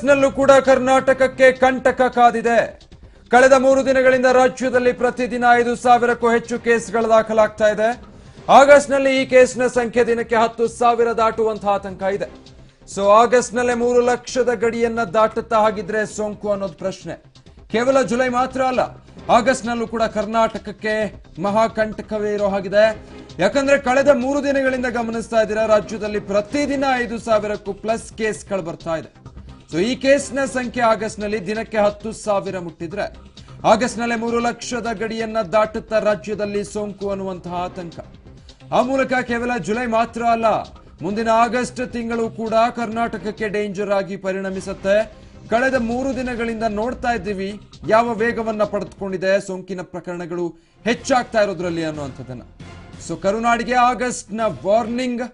ಆಗಸ್ಟ್ನಲ್ಲೂ ಕೂಡ ಕರ್ನಾಟಕಕ್ಕೆ ಕಂಟಕ ಕಾದಿದೆ. ಕಳೆದ ಮೂರು ದಿನಗಳಿಂದ ರಾಜ್ಯದಲ್ಲಿ ಪ್ರತಿದಿನ ಐದು ಸಾವಿರಕ್ಕೂ ಹೆಚ್ಚು ಕೇಸ್ಗಳು ದಾಖಲಾಗ್ತಾ ಇದೆ. ಆಗಸ್ಟ್ನಲ್ಲಿ ಈ ಕೇಸ್ನ ಸಂಖ್ಯೆ ದಿನಕ್ಕೆ ಹತ್ತು ಸಾವಿರ ದಾಟುವಂತಹ ಆತಂಕ ಇದೆ. ಸೊ, ಆಗಸ್ಟ್ನಲ್ಲೇ ಮೂರು ಲಕ್ಷದ ಗಡಿಯನ್ನ ದಾಟುತ್ತಾ ಹಾಗಿದ್ರೆ ಸೋಂಕು ಅನ್ನೋದು ಪ್ರಶ್ನೆ. ಕೇವಲ ಜುಲೈ ಮಾತ್ರ ಅಲ್ಲ ಆಗಸ್ಟ್ ನಲ್ಲೂ ಕೂಡ ಕರ್ನಾಟಕಕ್ಕೆ ಮಹಾಕಂಟಕವೇ ಇರೋ ಹಾಗಿದೆ. ಯಾಕಂದ್ರೆ ಕಳೆದ ಮೂರು ದಿನಗಳಿಂದ ಗಮನಿಸ್ತಾ ಇದ್ದೀರಾ, ರಾಜ್ಯದಲ್ಲಿ ಪ್ರತಿದಿನ ಐದು ಸಾವಿರಕ್ಕೂ ಪ್ಲಸ್ ಕೇಸ್ಗಳು ಬರ್ತಾ ಇದೆ. ಸೊ ಈ ಕೇಸ್ನ ಸಂಖ್ಯೆ ಆಗಸ್ಟ್ನಲ್ಲಿ ದಿನಕ್ಕೆ ಹತ್ತು ಸಾವಿರ ಮುಟ್ಟಿದ್ರೆ, ಆಗಸ್ಟ್ನಲ್ಲೇ ಮೂರು ಲಕ್ಷದ ಗಡಿಯನ್ನ ದಾಟುತ್ತಾ ರಾಜ್ಯದಲ್ಲಿ ಸೋಂಕು ಅನ್ನುವಂತಹ ಆತಂಕ. ಆ ಮೂಲಕ ಕೇವಲ ಜುಲೈ ಮಾತ್ರ ಅಲ್ಲ, ಮುಂದಿನ ಆಗಸ್ಟ್ ತಿಂಗಳು ಕೂಡ ಕರ್ನಾಟಕಕ್ಕೆ ಡೇಂಜರ್ ಆಗಿ ಪರಿಣಮಿಸುತ್ತೆ. ಕಳೆದ ಮೂರು ದಿನಗಳಿಂದ ನೋಡ್ತಾ ಇದ್ದೀವಿ, ಯಾವ ವೇಗವನ್ನ ಪಡೆದುಕೊಂಡಿದೆ, ಸೋಂಕಿನ ಪ್ರಕರಣಗಳು ಹೆಚ್ಚಾಗ್ತಾ ಇರೋದ್ರಲ್ಲಿ ಅನ್ನುವಂಥದ್ದನ್ನ. ಸೊ ಕರುನಾಡಿಗೆ ಆಗಸ್ಟ್ನ ವಾರ್ನಿಂಗ್,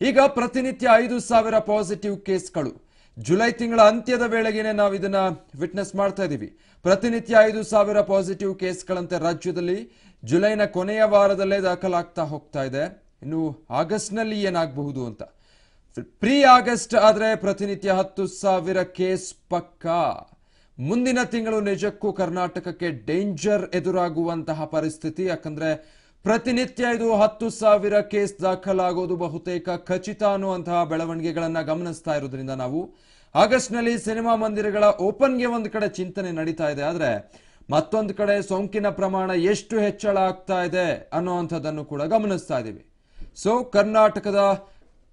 ಈಗ ಪ್ರತಿನಿತ್ಯ ಐದು ಸಾವಿರ ಪಾಸಿಟಿವ್ ಕೇಸ್ಗಳು. ಜುಲೈ ತಿಂಗಳ ಅಂತ್ಯದ ವೇಳೆಗೇನೆ ನಾವು ಇದನ್ನ ವಿಟ್ನೆಸ್ ಮಾಡ್ತಾ ಇದ್ದೀವಿ ಪ್ರತಿನಿತ್ಯ ಐದು ಸಾವಿರ ಪಾಸಿಟಿವ್ ಕೇಸ್ಗಳಂತೆ ರಾಜ್ಯದಲ್ಲಿ ಜುಲೈನ ಕೊನೆಯ ವಾರದಲ್ಲೇ ದಾಖಲಾಗ್ತಾ ಹೋಗ್ತಾ ಇದೆ. ಇನ್ನು ಆಗಸ್ಟ್ನಲ್ಲಿ ಏನಾಗಬಹುದು ಅಂತ. ಪ್ರೀ ಆಗಸ್ಟ್ ಆದರೆ ಪ್ರತಿನಿತ್ಯ ಹತ್ತು ಸಾವಿರ ಕೇಸ್ ಪಕ್ಕಾ. ಮುಂದಿನ ತಿಂಗಳು ನಿಜಕ್ಕೂ ಕರ್ನಾಟಕಕ್ಕೆ ಡೇಂಜರ್ ಎದುರಾಗುವಂತಹ ಪರಿಸ್ಥಿತಿ. ಯಾಕಂದ್ರೆ ಪ್ರತಿನಿತ್ಯ ಇದು ಹತ್ತು ಸಾವಿರ ಕೇಸ್ ದಾಖಲಾಗೋದು ಬಹುತೇಕ ಖಚಿತ ಅನ್ನುವಂತಹ ಬೆಳವಣಿಗೆಗಳನ್ನ ಗಮನಿಸ್ತಾ ಇರೋದ್ರಿಂದ ನಾವು. ಆಗಸ್ಟ್ನಲ್ಲಿ ಸಿನಿಮಾ ಮಂದಿರಗಳ ಓಪನ್ಗೆ ಒಂದು ಕಡೆ ಚಿಂತನೆ ನಡೀತಾ ಇದೆ. ಆದರೆ ಮತ್ತೊಂದು ಕಡೆ ಸೋಂಕಿನ ಪ್ರಮಾಣ ಎಷ್ಟು ಹೆಚ್ಚಳ ಆಗ್ತಾ ಇದೆ ಅನ್ನುವಂಥದ್ದನ್ನು ಕೂಡ ಗಮನಿಸ್ತಾ ಇದ್ದೀವಿ ಸೊ ಕರ್ನಾಟಕದ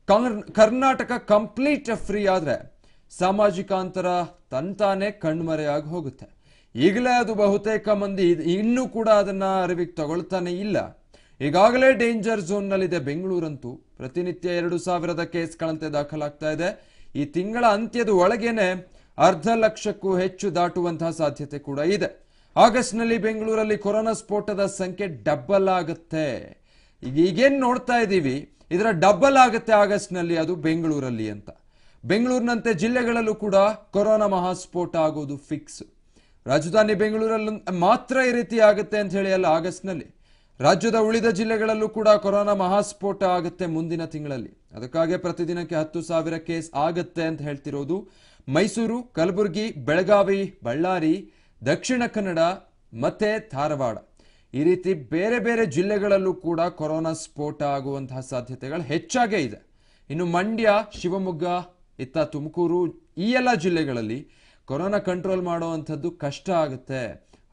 ಕರ್- ಕರ್ನಾಟಕ ಕಂಪ್ಲೀಟ್ ಫ್ರೀ ಆದರೆ ಸಾಮಾಜಿಕ ಅಂತರ ತಂತಾನೆ ಕಣ್ಮರೆಯಾಗಿ ಹೋಗುತ್ತೆ. ಈಗಲೇ ಅದು ಬಹುತೇಕ ಮಂದಿ ಇನ್ನೂ ಕೂಡ ಅದನ್ನ ಅರಿವಿಗೆ ತಗೊಳ್ತಾನೆ ಇಲ್ಲ. ಈಗಾಗಲೇ ಡೇಂಜರ್ ಝೋನ್ನಲ್ಲಿದೆ. ಬೆಂಗಳೂರಂತೂ ಪ್ರತಿನಿತ್ಯ ಎರಡು ಸಾವಿರದ ಕೇಸ್ಗಳಂತೆ ದಾಖಲಾಗ್ತಾ ಇದೆ. ಈ ತಿಂಗಳ ಅಂತ್ಯದ ಒಳಗೇನೆ ಅರ್ಧ ಲಕ್ಷಕ್ಕೂ ಹೆಚ್ಚು ದಾಟುವಂತಹ ಸಾಧ್ಯತೆ ಕೂಡ ಇದೆ. ಆಗಸ್ಟ್ನಲ್ಲಿ ಬೆಂಗಳೂರಲ್ಲಿ ಕೊರೋನಾ ಸ್ಫೋಟದ ಸಂಖ್ಯೆ ಡಬ್ಬಲ್ ಆಗುತ್ತೆ. ಈಗ ಈಗೇನ್ ನೋಡ್ತಾ ಇದ್ದೀವಿ? ಇದರ ಡಬಲ್ ಆಗುತ್ತೆ ಆಗಸ್ಟ್ನಲ್ಲಿ, ಅದು ಬೆಂಗಳೂರಲ್ಲಿ ಅಂತ. ಬೆಂಗಳೂರಿನಂತೆ ಜಿಲ್ಲೆಗಳಲ್ಲೂ ಕೂಡ ಕೊರೋನಾ ಮಹಾಸ್ಫೋಟ ಆಗೋದು ಫಿಕ್ಸ್. ರಾಜಧಾನಿ ಬೆಂಗಳೂರಲ್ಲಿ ಮಾತ್ರ ಈ ರೀತಿ ಆಗುತ್ತೆ ಅಂತ ಹೇಳಿ ಅಲ್ಲ, ಆಗಸ್ಟ್ನಲ್ಲಿ. ರಾಜ್ಯದ ಉಳಿದ ಜಿಲ್ಲೆಗಳಲ್ಲೂ ಕೂಡ ಕೊರೋನಾ ಮಹಾಸ್ಫೋಟ ಆಗುತ್ತೆ ಮುಂದಿನ ತಿಂಗಳಲ್ಲಿ. ಅದಕ್ಕಾಗಿ ಪ್ರತಿದಿನಕ್ಕೆ ಹತ್ತು ಸಾವಿರ ಕೇಸ್ ಆಗತ್ತೆ ಅಂತ ಹೇಳ್ತಿರೋದು ಮೈಸೂರು, ಕಲಬುರಗಿ, ಬೆಳಗಾವಿ, ಬಳ್ಳಾರಿ, ದಕ್ಷಿಣ ಕನ್ನಡ ಮತ್ತೆ ಧಾರವಾಡ. ಈ ರೀತಿ ಬೇರೆ ಬೇರೆ ಜಿಲ್ಲೆಗಳಲ್ಲೂ ಕೂಡ ಕೊರೋನಾ ಸ್ಫೋಟ ಆಗುವಂತಹ ಸಾಧ್ಯತೆಗಳು ಹೆಚ್ಚಾಗೇ ಇದೆ. ಇನ್ನು ಮಂಡ್ಯ, ಶಿವಮೊಗ್ಗ, ಇತ್ತ ತುಮಕೂರು ಈ ಎಲ್ಲ ಜಿಲ್ಲೆಗಳಲ್ಲಿ ಕೊರೋನಾ ಕಂಟ್ರೋಲ್ ಮಾಡುವಂಥದ್ದು ಕಷ್ಟ ಆಗುತ್ತೆ.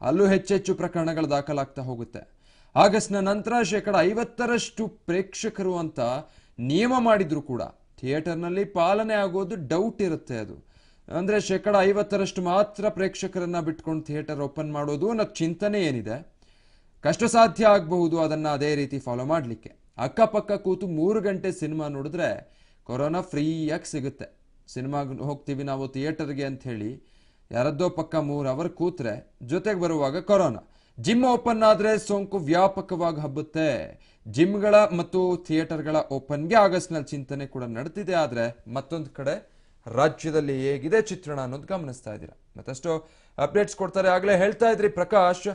ಅಲ್ಲೂ ಹೆಚ್ಚೆಚ್ಚು ಪ್ರಕರಣಗಳು ದಾಖಲಾಗ್ತಾ ಹೋಗುತ್ತೆ. ಆಗಸ್ಟ್ನ ನಂತರ ಶೇಕಡ ಐವತ್ತರಷ್ಟು ಪ್ರೇಕ್ಷಕರು ಅಂತ ನಿಯಮ ಮಾಡಿದ್ರು ಕೂಡ. ಥಿಯೇಟರ್ನಲ್ಲಿ ಪಾಲನೆ ಆಗೋದು ಡೌಟ್ ಇರುತ್ತೆ ಅದು. ಅಂದರೆ ಶೇಕಡ ಐವತ್ತರಷ್ಟು ಮಾತ್ರ ಪ್ರೇಕ್ಷಕರನ್ನ ಬಿಟ್ಕೊಂಡು ಥಿಯೇಟರ್ ಓಪನ್ ಮಾಡೋದು ಅನ್ನೋ ಚಿಂತನೆ ಏನಿದೆ? ಕಷ್ಟ ಸಾಧ್ಯ ಆಗಬಹುದು ಅದನ್ನು ಅದೇ ರೀತಿ ಫಾಲೋ ಮಾಡಲಿಕ್ಕೆ. ಅಕ್ಕಪಕ್ಕ ಕೂತು ಮೂರು ಗಂಟೆ ಸಿನಿಮಾ ನೋಡಿದ್ರೆ ಕೊರೋನಾ ಫ್ರೀಯಾಗಿ ಸಿಗುತ್ತೆ. ಸಿನಿಮಾಗೆ ಹೋಗ್ತೀವಿ ನಾವು ಥಿಯೇಟರ್ಗೆ ಅಂತ ಹೇಳಿ ಯಾರದ್ದೋ ಪಕ್ಕ ಮೂರು ಅವರ್ ಕೂತ್ರೆ ಜೊತೆಗೆ ಬರುವಾಗ ಕೊರೋನಾ. ಜಿಮ್ ಓಪನ್ ಆದರೆ ಸೋಂಕು ವ್ಯಾಪಕವಾಗಿ ಹಬ್ಬುತ್ತೆ. ಜಿಮ್ಗಳ ಮತ್ತು ಥಿಯೇಟರ್ಗಳ ಓಪನ್ಗೆ ಆಗಸ್ಟ್ನಲ್ಲಿ ಚಿಂತನೆ ಕೂಡ ನಡೆದಿದೆ ಆದರೆ ಮತ್ತೊಂದು ಕಡೆ ರಾಜ್ಯದಲ್ಲಿ ಹೇಗಿದೆ ಚಿತ್ರಣ ಅನ್ನೋದು ಗಮನಿಸ್ತಾ ಇದ್ದೀರಾ. ಮತ್ತಷ್ಟು ಅಪ್ಡೇಟ್ಸ್ ಕೊಡ್ತಾರೆ. ಆಗಲೇ ಹೇಳ್ತಾ ಇದ್ರಿ ಪ್ರಕಾಶ್,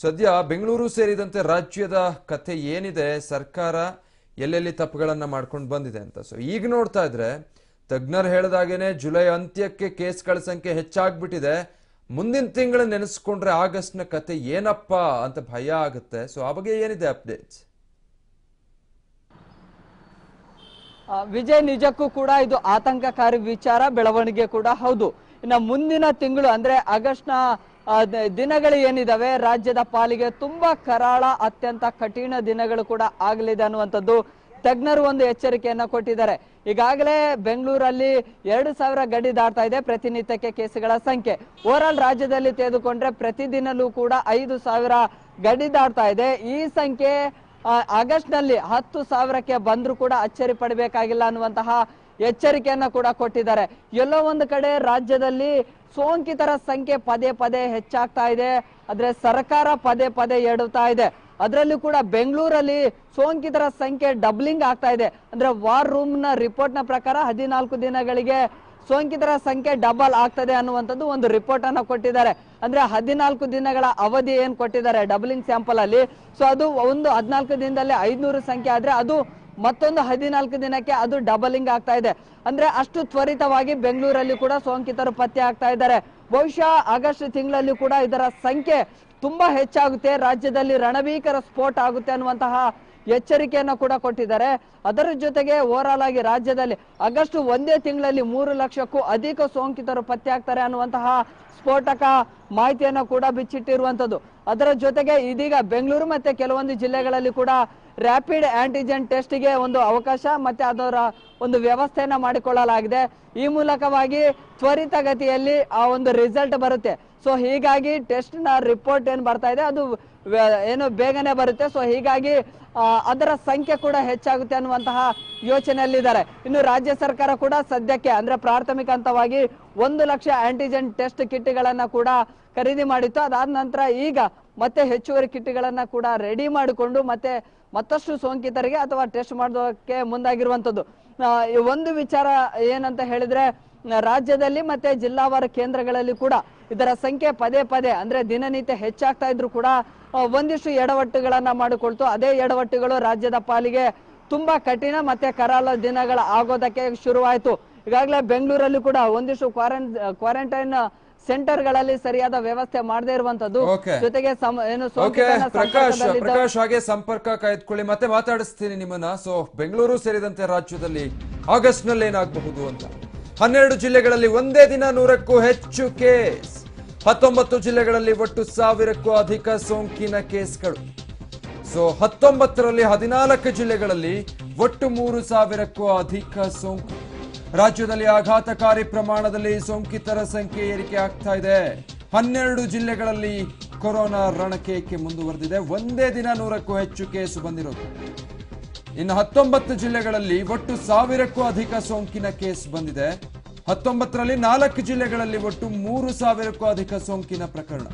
ಸದ್ಯ ಬೆಂಗಳೂರು ಸೇರಿದಂತೆ ರಾಜ್ಯದ ಕಥೆ ಏನಿದೆ? ಸರ್ಕಾರ ಎಲ್ಲೆಲ್ಲಿ ತಪ್ಪುಗಳನ್ನು ಮಾಡ್ಕೊಂಡು ಬಂದಿದೆ ಅಂತ. ಸೊ ಈಗ ನೋಡ್ತಾ ಇದ್ರೆ ತಜ್ಞರು ಹೇಳಿದಾಗೇನೆ ಜುಲೈ ಅಂತ್ಯಕ್ಕೆ ಕೇಸ್ಗಳ ಸಂಖ್ಯೆ ಹೆಚ್ಚಾಗ್ಬಿಟ್ಟಿದೆ. ಮುಂದಿನ ತಿಂಗಳು ನೆನೆಸ್ಕೊಂಡ್ರೆ ಆಗಸ್ಟ್ನ ಕತೆ ಏನಪ್ಪ ಅಂತ ಭಯ ಆಗುತ್ತೆ. ಸೊ ಆ ಬಗ್ಗೆ ಏನಿದೆ ಅಪ್ಡೇಟ್ ವಿಜಯ್, ನಿಜಕ್ಕೂ ಕೂಡ ಇದು ಆತಂಕಕಾರಿ ವಿಚಾರ, ಬೆಳವಣಿಗೆ ಕೂಡ ಹೌದು. ಇನ್ನ ಮುಂದಿನ ತಿಂಗಳು ಅಂದ್ರೆ ಆಗಸ್ಟ್ನ ದಿನಗಳು ಏನಿದಾವೆ, ರಾಜ್ಯದ ಪಾಲಿಗೆ ತುಂಬಾ ಕರಾಳ, ಅತ್ಯಂತ ಕಠಿಣ ದಿನಗಳು ಕೂಡ ಆಗಲಿದೆ ಅನ್ನುವಂಥದ್ದು ತಜ್ಞರು ಒಂದು ಎಚ್ಚರಿಕೆಯನ್ನ ಕೊಟ್ಟಿದ್ದಾರೆ. ಈಗಾಗಲೇ ಬೆಂಗಳೂರಲ್ಲಿ ಎರಡು ಸಾವಿರ ಗಡಿ ದಾಟ್ತಾ ಇದೆ ಪ್ರತಿನಿತ್ಯಕ್ಕೆ ಕೇಸುಗಳ ಸಂಖ್ಯೆ. ಓವರಾಲ್ ರಾಜ್ಯದಲ್ಲಿ ತೆಗೆದುಕೊಂಡ್ರೆ ಪ್ರತಿದಿನಲೂ ಕೂಡ ಐದು ಸಾವಿರ ಗಡಿ ದಾಟ್ತಾ ಇದೆ. ಈ ಸಂಖ್ಯೆ ಆಗಸ್ಟ್ನಲ್ಲಿ ಹತ್ತು ಸಾವಿರಕ್ಕೆ ಬಂದ್ರೂ ಕೂಡ ಅಚ್ಚರಿ ಪಡಬೇಕಾಗಿಲ್ಲ ಅನ್ನುವಂತಹ ಎಚ್ಚರಿಕೆಯನ್ನ ಕೂಡ ಕೊಟ್ಟಿದ್ದಾರೆ. ಎಲ್ಲೋ ಒಂದು ಕಡೆ ರಾಜ್ಯದಲ್ಲಿ ಸೋಂಕಿತರ ಸಂಖ್ಯೆ ಪದೇ ಪದೇ ಹೆಚ್ಚಾಗ್ತಾ ಇದೆ. ಆದ್ರೆ ಸರ್ಕಾರ ಪದೇ ಪದೇ ಎಡುತ್ತಾ ಇದೆ. ಅದರಲ್ಲೂ ಕೂಡ ಬೆಂಗಳೂರಲ್ಲಿ ಸೋಂಕಿತರ ಸಂಖ್ಯೆ ಡಬ್ಲಿಂಗ್ ಆಗ್ತಾ ಇದೆ. ಅಂದ್ರೆ ವಾರ್ ರೂಮ್ನ ರಿಪೋರ್ಟ್ನ ಪ್ರಕಾರ ಹದಿನಾಲ್ಕು ದಿನಗಳಿಗೆ ಸೋಂಕಿತರ ಸಂಖ್ಯೆ ಡಬಲ್ ಆಗ್ತದೆ ಅನ್ನುವಂಥದ್ದು ಒಂದು ರಿಪೋರ್ಟ್ ಅನ್ನ ಕೊಟ್ಟಿದ್ದಾರೆ. ಅಂದ್ರೆ ಹದಿನಾಲ್ಕು ದಿನಗಳ ಅವಧಿ ಏನ್ ಕೊಟ್ಟಿದ್ದಾರೆ ಡಬಲಿಂಗ್ ಸ್ಯಾಂಪಲ್ ಅಲ್ಲಿ? ಸೊ ಅದು ಒಂದು ಹದಿನಾಲ್ಕು ದಿನದಲ್ಲಿ ಐದ್ನೂರು ಸಂಖ್ಯೆ ಆದ್ರೆ ಅದು ಮತ್ತೊಂದು ಹದಿನಾಲ್ಕು ದಿನಕ್ಕೆ ಅದು ಡಬಲಿಂಗ್ ಆಗ್ತಾ ಇದೆ. ಅಂದ್ರೆ ಅಷ್ಟು ತ್ವರಿತವಾಗಿ ಬೆಂಗಳೂರಲ್ಲಿ ಕೂಡ ಸೋಂಕಿತರು ಪತ್ತೆ ಆಗ್ತಾ ಇದ್ದಾರೆ. ಬಹುಶಃ ಆಗಸ್ಟ್ ತಿಂಗಳಲ್ಲಿ ಕೂಡ ಇದರ ಸಂಖ್ಯೆ ತುಂಬಾ ಹೆಚ್ಚಾಗುತ್ತೆ. ರಾಜ್ಯದಲ್ಲಿ ರಣಭೀಕರ ಸ್ಫೋಟ ಆಗುತ್ತೆ ಅನ್ನುವಂತಹ ಎಚ್ಚರಿಕೆಯನ್ನು ಕೂಡ ಕೊಟ್ಟಿದ್ದಾರೆ. ಅದರ ಜೊತೆಗೆ ಓವರಾಲ್ ಆಗಿ ರಾಜ್ಯದಲ್ಲಿ ಆಗಸ್ಟ್ ಒಂದೇ ತಿಂಗಳಲ್ಲಿ ಮೂರು ಲಕ್ಷಕ್ಕೂ ಅಧಿಕ ಸೋಂಕಿತರು ಪತ್ತೆ ಆಗ್ತಾರೆ ಅನ್ನುವಂತಹ ಸ್ಫೋಟಕ ಮಾಹಿತಿಯನ್ನು ಕೂಡ ಬಿಚ್ಚಿಟ್ಟಿರುವಂತದ್ದು ಅದರ ಜೊತೆಗೆ ಇದೀಗ ಬೆಂಗಳೂರು ಮತ್ತೆ ಕೆಲವೊಂದು ಜಿಲ್ಲೆಗಳಲ್ಲಿ ಕೂಡ ರ್ಯಾಪಿಡ್ ಆಂಟಿಜೆನ್ ಟೆಸ್ಟ್ಗೆ ಒಂದು ಅವಕಾಶ ಮತ್ತೆ ಅದರ ಒಂದು ವ್ಯವಸ್ಥೆಯನ್ನ ಮಾಡಿಕೊಳ್ಳಲಾಗಿದೆ. ಈ ಮೂಲಕವಾಗಿ ತ್ವರಿತಗತಿಯಲ್ಲಿ ಆ ಒಂದು ರಿಸಲ್ಟ್ ಬರುತ್ತೆ. ಸೊ ಹೀಗಾಗಿ ಟೆಸ್ಟ್ನ ರಿಪೋರ್ಟ್ ಏನು ಬರ್ತಾ ಇದೆ, ಅದು ಏನು ಬೇಗನೆ ಬರುತ್ತೆ. ಸೊ ಹೀಗಾಗಿ ಅದರ ಸಂಖ್ಯೆ ಕೂಡ ಹೆಚ್ಚಾಗುತ್ತೆ ಅನ್ನುವಂತಹ ಯೋಚನೆಯಲ್ಲಿದ್ದಾರೆ. ಇನ್ನು ರಾಜ್ಯ ಸರ್ಕಾರ ಕೂಡ ಸದ್ಯಕ್ಕೆ, ಅಂದ್ರೆ ಪ್ರಾಥಮಿಕ ಹಂತವಾಗಿ ಒಂದು ಲಕ್ಷ ಆಂಟಿಜೆನ್ ಟೆಸ್ಟ್ ಕಿಟ್ಗಳನ್ನ ಕೂಡ ಖರೀದಿ ಮಾಡಿತ್ತು. ಅದಾದ ನಂತರ ಈಗ ಮತ್ತೆ ಹೆಚ್ಚುವರಿ ಕಿಟ್ಗಳನ್ನ ಕೂಡ ರೆಡಿ ಮಾಡಿಕೊಂಡು ಮತ್ತೆ ಮತ್ತಷ್ಟು ಸೋಂಕಿತರಿಗೆ ಅಥವಾ ಟೆಸ್ಟ್ ಮಾಡೋದಕ್ಕೆ ಮುಂದಾಗಿರುವಂತದ್ದು ಒಂದು ವಿಚಾರ ಏನಂತ ಹೇಳಿದ್ರೆ, ರಾಜ್ಯದಲ್ಲಿ ಮತ್ತೆ ಜಿಲ್ಲಾವಾರ ಕೇಂದ್ರಗಳಲ್ಲಿ ಕೂಡ ಇದರ ಸಂಖ್ಯೆ ಪದೇ ಪದೇ ಅಂದ್ರೆ ದಿನನಿತ್ಯ ಹೆಚ್ಚಾಗ್ತಾ ಇದ್ರು ಕೂಡ ಒಂದಿಷ್ಟು ಎಡವಟ್ಟುಗಳನ್ನ ಮಾಡಿಕೊಳ್ತು. ಅದೇ ಎಡವಟ್ಟುಗಳು ರಾಜ್ಯದ ಪಾಲಿಗೆ ತುಂಬಾ ಕಠಿಣ ಮತ್ತೆ ಕರಾಲ ದಿನಗಳ ಆಗೋದಕ್ಕೆ ಶುರುವಾಯಿತು. ಈಗಾಗಲೇ ಬೆಂಗಳೂರಲ್ಲಿ ಕೂಡ ಒಂದಿಷ್ಟು ಕ್ವಾರಂಟ್ ಕ್ವಾರಂಟೈನ್ ಸೆಂಟರ್ಗಳಲ್ಲಿ ಸರಿಯಾದ ವ್ಯವಸ್ಥೆ ಮಾಡದೇ ಇರುವಂತದ್ದು ಜೊತೆಗೆ ಏನು ಪ್ರಕಾಶ್ ಪ್ರಕಾಶ್ ಹಾಗೆ ಸಂಪರ್ಕ ಕಾಯ್ದುಕೊಳ್ಳಿ. ಮತ್ತೆ ಮಾತಾಡಿಸ್ತೀನಿ ನಿಮ್ಮನ್ನ. ಸೊ ಬೆಂಗಳೂರು ಸೇರಿದಂತೆ ರಾಜ್ಯದಲ್ಲಿ ಆಗಸ್ಟ್ನಲ್ಲಿ ಏನಾಗಬಹುದು ಅಂತ. ಹನ್ನೆರಡು ಜಿಲ್ಲೆಗಳಲ್ಲಿ ಒಂದೇ ದಿನ ನೂರಕ್ಕೂ ಹೆಚ್ಚು ಕೇಸ್. ಹತ್ತೊಂಬತ್ತು ಜಿಲ್ಲೆಗಳಲ್ಲಿ ಒಟ್ಟು ಸಾವಿರಕ್ಕೂ ಅಧಿಕ ಸೋಂಕಿನ ಕೇಸ್ಗಳು. ಸೊ, ಹತ್ತೊಂಬತ್ತರಲ್ಲಿ ಹದಿನಾಲ್ಕು ಜಿಲ್ಲೆಗಳಲ್ಲಿ ಒಟ್ಟು ಮೂರು ಸಾವಿರಕ್ಕೂ ಅಧಿಕ ಸೋಂಕು. ರಾಜ್ಯದಲ್ಲಿ ಆಘಾತಕಾರಿ ಪ್ರಮಾಣದಲ್ಲಿ ಸೋಂಕಿತರ ಸಂಖ್ಯೆ ಏರಿಕೆ ಆಗ್ತಾ ಇದೆ. ಹನ್ನೆರಡು ಜಿಲ್ಲೆಗಳಲ್ಲಿ ಕೊರೋನಾ ರಣಕೇಕೆ ಮುಂದುವರೆದಿದೆ. ಒಂದೇ ದಿನ ನೂರಕ್ಕೂ ಹೆಚ್ಚು ಕೇಸು ಬಂದಿರೋದು. ಇನ್ನು ಹತ್ತೊಂಬತ್ತು ಜಿಲ್ಲೆಗಳಲ್ಲಿ ಒಟ್ಟು ಸಾವಿರಕ್ಕೂ ಅಧಿಕ ಸೋಂಕಿನ ಕೇಸ್ ಬಂದಿದೆ. ಹತ್ತೊಂಬತ್ತರಲ್ಲಿ ನಾಲ್ಕು ಜಿಲ್ಲೆಗಳಲ್ಲಿ ಒಟ್ಟು ಮೂರು ಸಾವಿರಕ್ಕೂ ಅಧಿಕ ಸೋಂಕಿನ ಪ್ರಕರಣ.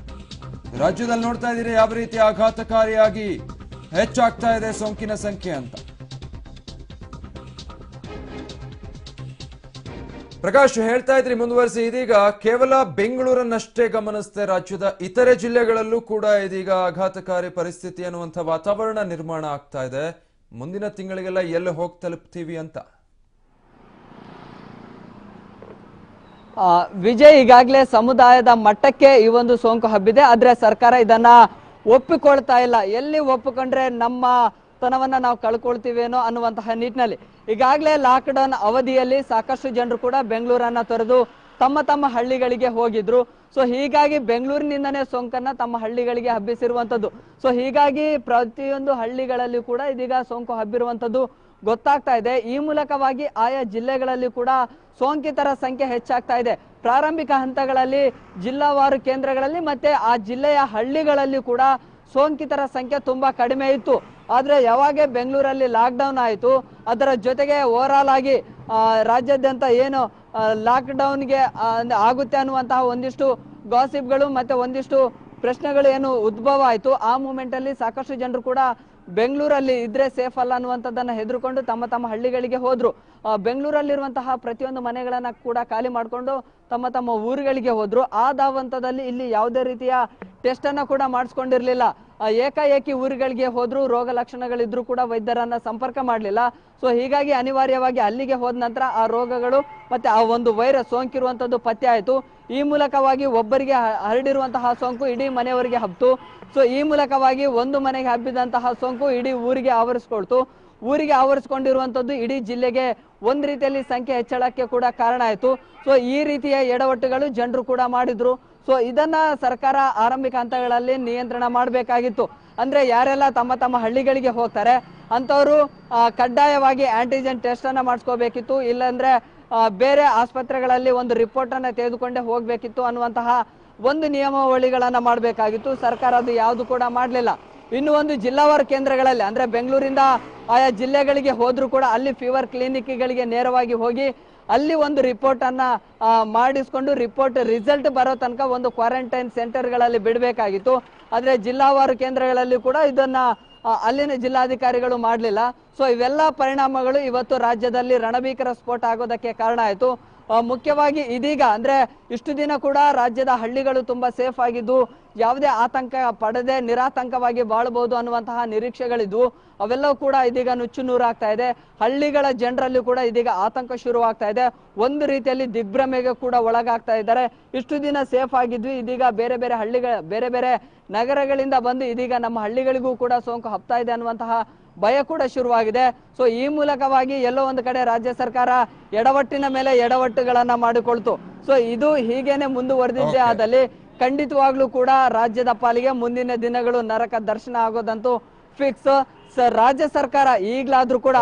ರಾಜ್ಯದಲ್ಲಿ ನೋಡ್ತಾ ಇದ್ದೀರಿ ಯಾವ ರೀತಿ ಆಘಾತಕಾರಿಯಾಗಿ ಹೆಚ್ಚಾಗ್ತಾ ಇದೆ ಸೋಂಕಿನ ಸಂಖ್ಯೆ ಅಂತ. ಪ್ರಕಾಶ್, ಹೇಳ್ತಾ ಇದ್ರಿ ಮುಂದುವರಿಸಿ. ಇದೀಗ ಕೇವಲ ಬೆಂಗಳೂರನ್ನಷ್ಟೇ ಗಮನಿಸ್ತೇ ರಾಜ್ಯದ ಇತರೆ ಜಿಲ್ಲೆಗಳಲ್ಲೂ ಕೂಡ ಇದೀಗ ಆಘಾತಕಾರಿ ಪರಿಸ್ಥಿತಿ ಅನ್ನುವಂಥ ವಾತಾವರಣ ನಿರ್ಮಾಣ ಆಗ್ತಾ ಇದೆ. ಮುಂದಿನ ತಿಂಗಳಿಗೆಲ್ಲ ಎಲ್ಲಿ ಹೋಗಿ ತಲುಪ್ತೀವಿ ಅಂತ? ವಿಜಯ್ ಈಗಾಗಲೇ ಸಮುದಾಯದ ಮಟ್ಟಕ್ಕೆ ಈ ಒಂದು ಸೋಂಕು ಹಬ್ಬಿದೆ. ಆದ್ರೆ ಸರ್ಕಾರ ಇದನ್ನ ಒಪ್ಪಿಕೊಳ್ತಾ ಇಲ್ಲ. ಎಲ್ಲಿ ಒಪ್ಪಿಕೊಂಡ್ರೆ ನಮ್ಮ ತನವನ್ನ ನಾವು ಕಳ್ಕೊಳ್ತೀವೇನೋ ಅನ್ನುವಂತಹ ನಿಟ್ಟಿನಲ್ಲಿ. ಈಗಾಗಲೇ ಲಾಕ್ಡೌನ್ ಅವಧಿಯಲ್ಲಿ ಸಾಕಷ್ಟು ಜನರು ಕೂಡ ಬೆಂಗಳೂರನ್ನ ತೊರೆದು ತಮ್ಮ ತಮ್ಮ ಹಳ್ಳಿಗಳಿಗೆ ಹೋಗಿದ್ರು. ಸೊ ಹೀಗಾಗಿ ಬೆಂಗಳೂರಿನಿಂದನೇ ಸೋಂಕನ್ನ ತಮ್ಮ ಹಳ್ಳಿಗಳಿಗೆ ಹಬ್ಬಿಸಿರುವಂತದ್ದು ಸೊ ಹೀಗಾಗಿ ಪ್ರತಿಯೊಂದು ಹಳ್ಳಿಗಳಲ್ಲಿ ಕೂಡ ಇದೀಗ ಸೋಂಕು ಹಬ್ಬಿರುವಂತದ್ದು ಗೊತ್ತಾಗ್ತಾ ಇದೆ. ಈ ಮೂಲಕವಾಗಿ ಆಯಾ ಜಿಲ್ಲೆಗಳಲ್ಲಿ ಕೂಡ ಸೋಂಕಿತರ ಸಂಖ್ಯೆ ಹೆಚ್ಚಾಗ್ತಾ ಇದೆ. ಪ್ರಾರಂಭಿಕ ಹಂತಗಳಲ್ಲಿ ಜಿಲ್ಲಾವಾರು ಕೇಂದ್ರಗಳಲ್ಲಿ ಮತ್ತೆ ಆ ಜಿಲ್ಲೆಯ ಹಳ್ಳಿಗಳಲ್ಲಿ ಕೂಡ ಸೋಂಕಿತರ ಸಂಖ್ಯೆ ತುಂಬಾ ಕಡಿಮೆ ಇತ್ತು. ಆದ್ರೆ ಯಾವಾಗ ಬೆಂಗಳೂರಲ್ಲಿ ಲಾಕ್ಡೌನ್ ಆಯಿತು ಅದರ ಜೊತೆಗೆ ಓವರಾಲ್ ಆಗಿ ಆ, ರಾಜ್ಯಾದ್ಯಂತ ಏನು ಲಾಕ್ಡೌನ್ಗೆ ಆಗುತ್ತೆ ಅನ್ನುವಂತಹ ಒಂದಿಷ್ಟು ಗಾಸಿಪ್ಗಳು ಮತ್ತೆ ಒಂದಿಷ್ಟು ಪ್ರಶ್ನೆಗಳು ಏನು ಉದ್ಭವ ಆಯಿತು. ಆ ಮೂಮೆಂಟ್ ಅಲ್ಲಿ ಸಾಕಷ್ಟು ಜನರು ಕೂಡ ಬೆಂಗಳೂರಲ್ಲಿ ಇದ್ರೆ ಸೇಫ್ ಅಲ್ಲ ಅನ್ನುವಂಥದ್ದನ್ನ ಹೆದರ್ಕೊಂಡು ತಮ್ಮ ತಮ್ಮ ಹಳ್ಳಿಗಳಿಗೆ ಹೋದ್ರು. ಬೆಂಗಳೂರಲ್ಲಿರುವಂತಹ ಪ್ರತಿಯೊಂದು ಮನೆಗಳನ್ನ ಕೂಡ ಖಾಲಿ ಮಾಡಿಕೊಂಡು ತಮ್ಮ ತಮ್ಮ ಊರುಗಳಿಗೆ ಹೋದ್ರು. ಆ ಧಾವಂತದಲ್ಲಿ ಇಲ್ಲಿ ಯಾವುದೇ ರೀತಿಯ ಟೆಸ್ಟ್ ಅನ್ನ ಕೂಡ ಮಾಡಿಸ್ಕೊಂಡಿರ್ಲಿಲ್ಲ. ಏಕಾಏಕಿ ಊರುಗಳಿಗೆ ಹೋದ್ರೂ ರೋಗ ಲಕ್ಷಣಗಳಿದ್ರು ಕೂಡ ವೈದ್ಯರನ್ನ ಸಂಪರ್ಕ ಮಾಡಲಿಲ್ಲ. ಸೊ ಹೀಗಾಗಿ ಅನಿವಾರ್ಯವಾಗಿ ಅಲ್ಲಿಗೆ ಹೋದ ನಂತರ ಆ ರೋಗಗಳು ಮತ್ತೆ ಆ ಒಂದು ವೈರಸ್ ಸೋಂಕಿರುವಂತದ್ದು ಪತ್ತೆ ಆಯಿತು. ಈ ಮೂಲಕವಾಗಿ ಒಬ್ಬರಿಗೆ ಹರಡಿರುವಂತಹ ಸೋಂಕು ಇಡೀ ಮನೆಯವರಿಗೆ ಹಬ್ತು. ಸೊ ಈ ಮೂಲಕವಾಗಿ ಒಂದು ಮನೆಗೆ ಹಬ್ಬಿದಂತಹ ಸೋಂಕು ಇಡೀ ಊರಿಗೆ ಆವರಿಸ್ಕೊಳ್ತು. ಊರಿಗೆ ಆವರಿಸ್ಕೊಂಡಿರುವಂತದ್ದು ಇಡೀ ಜಿಲ್ಲೆಗೆ ಒಂದ್ ರೀತಿಯಲ್ಲಿ ಸಂಖ್ಯೆ ಹೆಚ್ಚಳಕ್ಕೆ ಕೂಡ ಕಾರಣ ಆಯಿತು. ಸೊ ಈ ರೀತಿಯ ಎಡವಟ್ಟುಗಳು ಜನರು ಕೂಡ ಮಾಡಿದ್ರು. ಸೊ ಇದನ್ನ ಸರ್ಕಾರ ಆರಂಭಿಕ ಹಂತಗಳಲ್ಲಿ ನಿಯಂತ್ರಣ ಮಾಡಬೇಕಾಗಿತ್ತು. ಅಂದ್ರೆ ಯಾರೆಲ್ಲ ತಮ್ಮ ತಮ್ಮ ಹಳ್ಳಿಗಳಿಗೆ ಹೋಗ್ತಾರೆ ಅಂತವರು ಕಡ್ಡಾಯವಾಗಿ ಆಂಟಿಜೆನ್ ಟೆಸ್ಟ್ ಅನ್ನ ಮಾಡಿಸ್ಕೋಬೇಕಿತ್ತು. ಇಲ್ಲಾಂದ್ರೆ ಬೇರೆ ಆಸ್ಪತ್ರೆಗಳಲ್ಲಿ ಒಂದು ರಿಪೋರ್ಟ್ ಅನ್ನ ತೆಗೆದುಕೊಂಡೇ ಹೋಗ್ಬೇಕಿತ್ತು ಅನ್ನುವಂತಹ ಒಂದು ನಿಯಮಾವಳಿಗಳನ್ನ ಮಾಡಬೇಕಾಗಿತ್ತು. ಸರ್ಕಾರ ಅದು ಯಾವುದು ಕೂಡ ಮಾಡಲಿಲ್ಲ. ಇನ್ನು ಒಂದು ಜಿಲ್ಲಾವಾರು ಕೇಂದ್ರಗಳಲ್ಲಿ, ಅಂದ್ರೆ ಬೆಂಗಳೂರಿಂದ ಆಯಾ ಜಿಲ್ಲೆಗಳಿಗೆ ಹೋದ್ರೂ ಕೂಡ ಅಲ್ಲಿ ಫೀವರ್ ಕ್ಲಿನಿಕ್ಗಳಿಗೆ ನೇರವಾಗಿ ಹೋಗಿ ಅಲ್ಲಿ ಒಂದು ರಿಪೋರ್ಟ್ ಅನ್ನ ಮಾಡಿಸ್ಕೊಂಡು ರಿಪೋರ್ಟ್ ರಿಸಲ್ಟ್ ಬರೋ ತನಕ ಒಂದು ಕ್ವಾರಂಟೈನ್ ಸೆಂಟರ್ಗಳಲ್ಲಿ ಬಿಡಬೇಕಾಗಿತ್ತು. ಆದರೆ ಜಿಲ್ಲಾವಾರು ಕೇಂದ್ರಗಳಲ್ಲಿ ಕೂಡ ಇದನ್ನ ಅಲ್ಲಿನ ಜಿಲ್ಲಾಧಿಕಾರಿಗಳು ಮಾಡಲಿಲ್ಲ. ಸೊ ಇವೆಲ್ಲ ಪರಿಣಾಮಗಳು ಇವತ್ತು ರಾಜ್ಯದಲ್ಲಿ ರಣಭೀಕರ ಸ್ಫೋಟ ಆಗೋದಕ್ಕೆ ಕಾರಣ ಆಯಿತು. ಮುಖ್ಯವಾಗಿ ಇದೀಗ ಅಂದ್ರೆ ಇಷ್ಟು ದಿನ ಕೂಡ ರಾಜ್ಯದ ಹಳ್ಳಿಗಳು ತುಂಬಾ ಸೇಫ್ ಆಗಿದ್ದು ಯಾವುದೇ ಆತಂಕ ಪಡದೆ ನಿರಾತಂಕವಾಗಿ ಬಾಳಬಹುದು ಅನ್ನುವಂತಹ ನಿರೀಕ್ಷೆಗಳಿದ್ವು ಅವೆಲ್ಲವೂ ಕೂಡ ಇದೀಗ ನುಚ್ಚು ನೂರಾಗ್ತಾ ಇದೆ. ಹಳ್ಳಿಗಳ ಜನರಲ್ಲಿ ಕೂಡ ಇದೀಗ ಆತಂಕ ಶುರುವಾಗ್ತಾ ಇದೆ. ಒಂದು ರೀತಿಯಲ್ಲಿ ದಿಗ್ಭ್ರಮೆಗೆ ಕೂಡ ಒಳಗಾಗ್ತಾ ಇದ್ದಾರೆ. ಇಷ್ಟು ದಿನ ಸೇಫ್ ಆಗಿದ್ವಿ. ಇದೀಗ ಬೇರೆ ಬೇರೆ ಹಳ್ಳಿಗಳ, ಬೇರೆ ಬೇರೆ ನಗರಗಳಿಂದ ಬಂದು ಇದೀಗ ನಮ್ಮ ಹಳ್ಳಿಗಳಿಗೂ ಕೂಡ ಸೋಂಕು ಹಬ್ತಾ ಇದೆ ಅನ್ನುವಂತಹ ಭಯ ಕೂಡ ಶುರುವಾಗಿದೆ. ಸೊ ಈ ಮೂಲಕವಾಗಿ ಎಲ್ಲೋ ಒಂದು ಕಡೆ ರಾಜ್ಯ ಸರ್ಕಾರ ಎಡವಟ್ಟಿನ ಮೇಲೆ ಎಡವಟ್ಟುಗಳನ್ನ ಮಾಡಿಕೊಳ್ತು. ಸೊ ಇದು ಹೀಗೇನೆ ಮುಂದುವರೆದಿದ್ದೆ ಆದಲ್ಲಿ ಖಂಡಿತವಾಗ್ಲೂ ಕೂಡ ರಾಜ್ಯದ ಪಾಲಿಗೆ ಮುಂದಿನ ದಿನಗಳು ನರಕ ದರ್ಶನ ಆಗೋದಂತೂ ಫಿಕ್ಸ್ ಸರ್ ರಾಜ್ಯ ಸರ್ಕಾರ ಈಗ್ಲಾದ್ರೂ ಕೂಡ.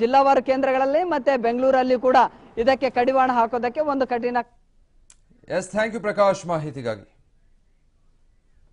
ಜಿಲ್ಲಾವಾರು ಕೇಂದ್ರಗಳಲ್ಲಿ ಮತ್ತೆ ಬೆಂಗಳೂರಲ್ಲಿ ಕೂಡ ಇದಕ್ಕೆ ಕಡಿವಾಣ ಹಾಕೋದಕ್ಕೆ ಒಂದು ಕಠಿಣ ಎಸ್ ಥ್ಯಾಂಕ್ ಯು ಪ್ರಕಾಶ್ ಮಾಹಿತಿಗಾಗಿ